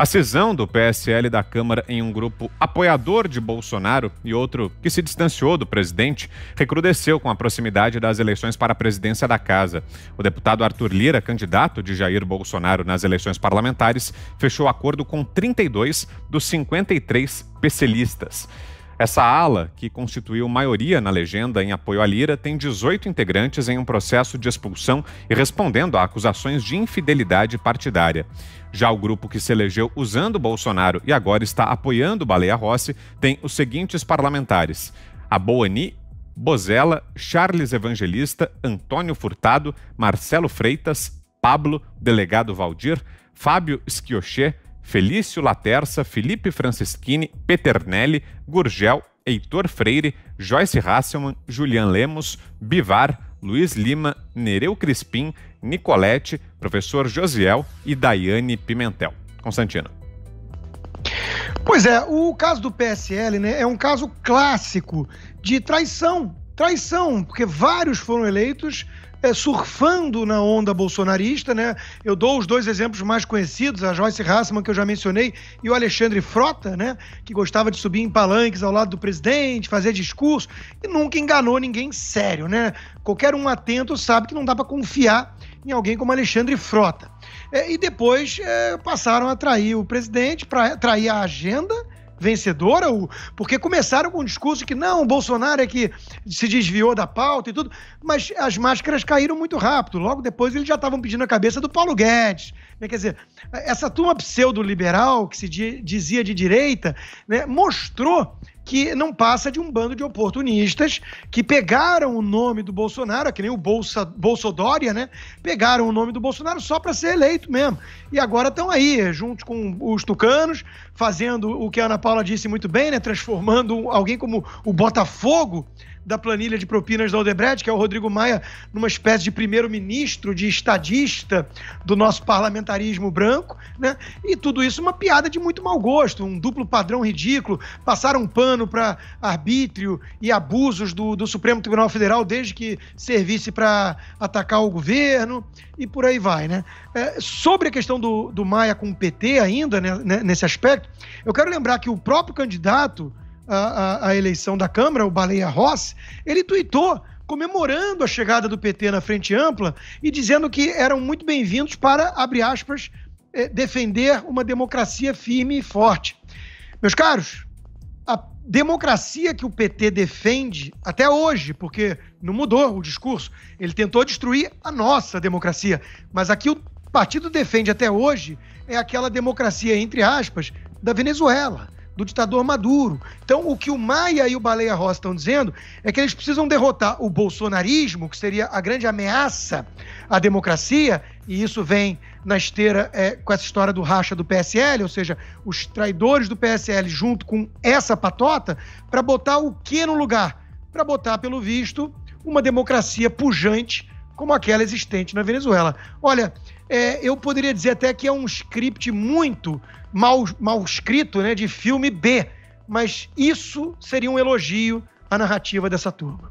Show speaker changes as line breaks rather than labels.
A cisão do PSL da Câmara em um grupo apoiador de Bolsonaro e outro que se distanciou do presidente recrudesceu com a proximidade das eleições para a presidência da Casa. O deputado Arthur Lira, candidato de Jair Bolsonaro nas eleições parlamentares, fechou acordo com 32 dos 53 PClistas. Essa ala, que constituiu maioria na legenda em apoio à Lira, tem 18 integrantes em um processo de expulsão e respondendo a acusações de infidelidade partidária. Já o grupo que se elegeu usando Bolsonaro e agora está apoiando Baleia Rossi tem os seguintes parlamentares: Aboani, Bozella, Charles Evangelista, Antônio Furtado, Marcelo Freitas, Pablo, Delegado Valdir, Fábio Schioché, Felício Laterça, Felipe Francischini, Peternelli, Gurgel, Heitor Freire, Joyce Hasselman, Julian Lemos, Bivar, Luiz Lima, Nereu Crispim, Nicolete, professor Josiel e Daiane Pimentel. Constantino.
Pois é, o caso do PSL né, é um caso clássico de traição. Traição, porque vários foram eleitos é, surfando na onda bolsonarista, né? Eu dou os dois exemplos mais conhecidos, a Joyce Hassman, que eu já mencionei, e o Alexandre Frota, né? Que gostava de subir em palanques ao lado do presidente, fazer discurso, e nunca enganou ninguém sério, né? Qualquer um atento sabe que não dá para confiar em alguém como Alexandre Frota. É, e depois é, passaram a trair o presidente, para trair a agenda vencedora, porque começaram com o discurso que não, o Bolsonaro é que se desviou da pauta e tudo, mas as máscaras caíram muito rápido. Logo depois eles já estavam pedindo a cabeça do Paulo Guedes. Né? Quer dizer, essa turma pseudo-liberal, que se dizia de direita, né, mostrou que não passa de um bando de oportunistas que pegaram o nome do Bolsonaro, que nem o Bolsa, Bolsodória, né? Pegaram o nome do Bolsonaro só para ser eleito mesmo. E agora estão aí, junto com os tucanos, fazendo o que a Ana Paula disse muito bem, né? Transformando alguém como o Botafogo da planilha de propinas da Odebrecht, que é o Rodrigo Maia, numa espécie de primeiro-ministro, de estadista do nosso parlamentarismo branco, né? E tudo isso uma piada de muito mau gosto, um duplo padrão ridículo, passaram um pano para arbítrio e abusos do, do Supremo Tribunal Federal desde que servisse para atacar o governo e por aí vai, né? É, sobre a questão do, do Maia com o PT ainda, né, nesse aspecto, eu quero lembrar que o próprio candidato a, a, eleição da Câmara, o Baleia Rossi, ele tuitou comemorando a chegada do PT na Frente Ampla e dizendo que eram muito bem-vindos para, abre aspas, eh, defender uma democracia firme e forte. Meus caros, a democracia que o PT defende até hoje, porque não mudou o discurso, ele tentou destruir a nossa democracia, mas aqui o partido defende até hoje é aquela democracia, entre aspas, da Venezuela do ditador Maduro. Então, o que o Maia e o Baleia Rossi estão dizendo é que eles precisam derrotar o bolsonarismo, que seria a grande ameaça à democracia, e isso vem na esteira é, com essa história do racha do PSL, ou seja, os traidores do PSL junto com essa patota, para botar o que no lugar? Para botar, pelo visto, uma democracia pujante como aquela existente na Venezuela. Olha, é, eu poderia dizer até que é um script muito mal, mal escrito, né, de filme B, mas isso seria um elogio à narrativa dessa turma.